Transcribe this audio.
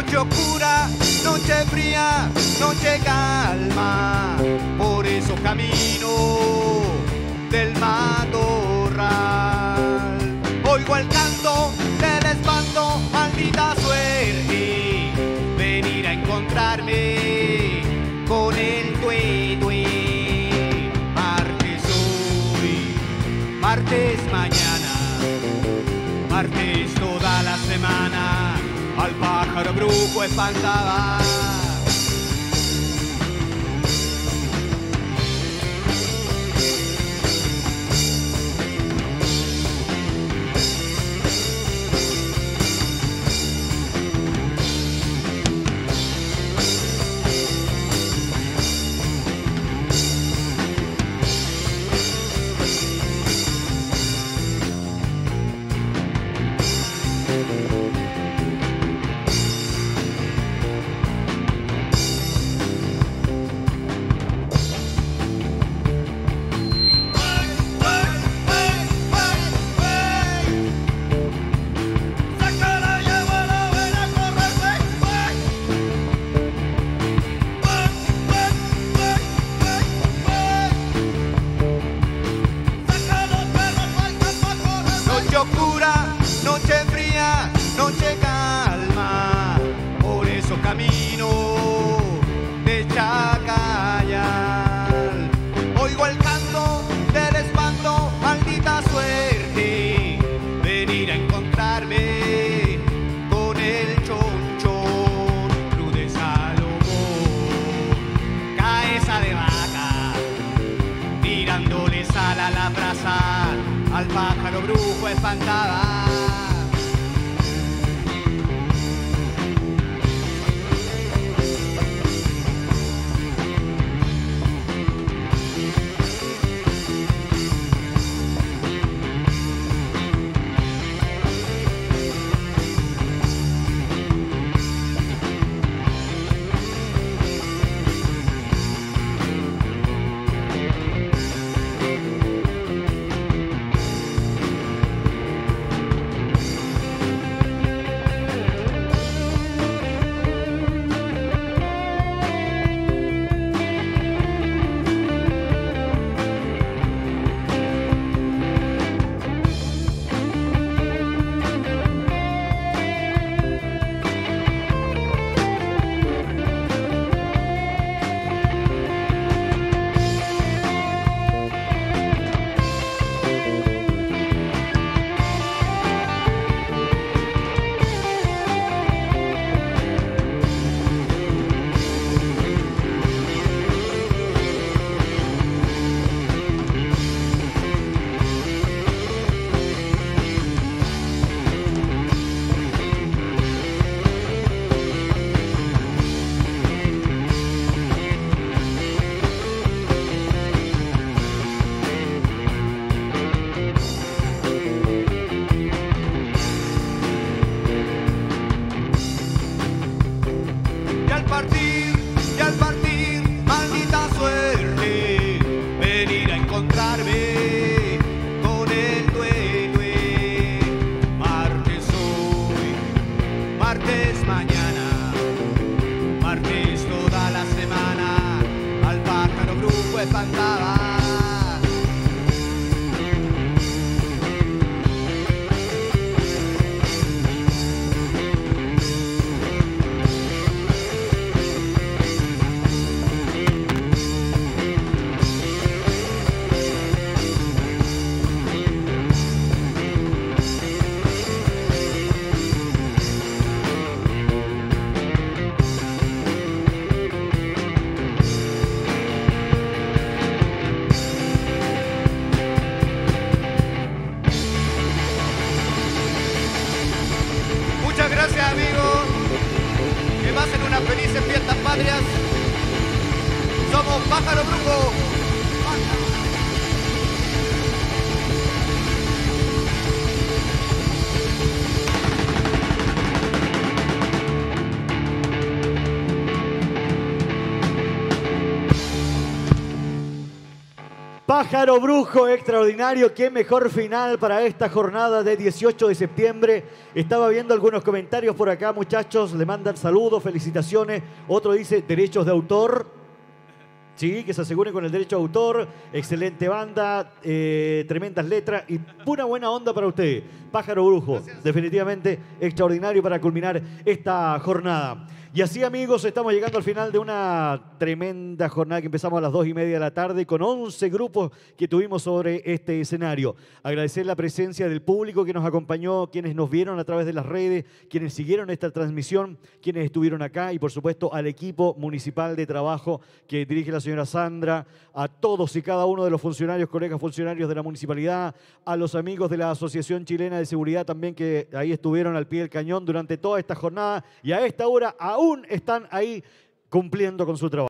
Noche oscura, noche fría, noche calma, por eso camino del matorral. Oigo el canto del espanto, maldita suerte, venir a encontrarme con el tuetue. Martes hoy, martes mañana, martes toda la semana, al pájaro brujo espantaba. Brujo espantada. Y al partir, maldita suerte, venir a encontrarme con el duele. Martes hoy, martes mañana, martes toda la semana, al pájaro brujo espantaba. Gracias amigos. Que pasen unas felices fiestas patrias. Somos Pájaro Brujo. Pájaro Brujo extraordinario, qué mejor final para esta jornada de 18 de septiembre. Estaba viendo algunos comentarios por acá, muchachos, le mandan saludos, felicitaciones. Otro dice derechos de autor. Sí, que se aseguren con el derecho de autor. Excelente banda, eh, tremendas letras y pura buena onda para usted. Pájaro Brujo, definitivamente extraordinario para culminar esta jornada. Y así, amigos, estamos llegando al final de una tremenda jornada que empezamos a las dos y media de la tarde con 11 grupos que tuvimos sobre este escenario. Agradecer la presencia del público que nos acompañó, quienes nos vieron a través de las redes, quienes siguieron esta transmisión, quienes estuvieron acá y, por supuesto, al equipo municipal de trabajo que dirige la señora Sandra, a todos y cada uno de los funcionarios, colegas funcionarios de la municipalidad, a los amigos de la Asociación Chilena de Seguridad también que ahí estuvieron al pie del cañón durante toda esta jornada y a esta hora a aún están ahí cumpliendo con su trabajo.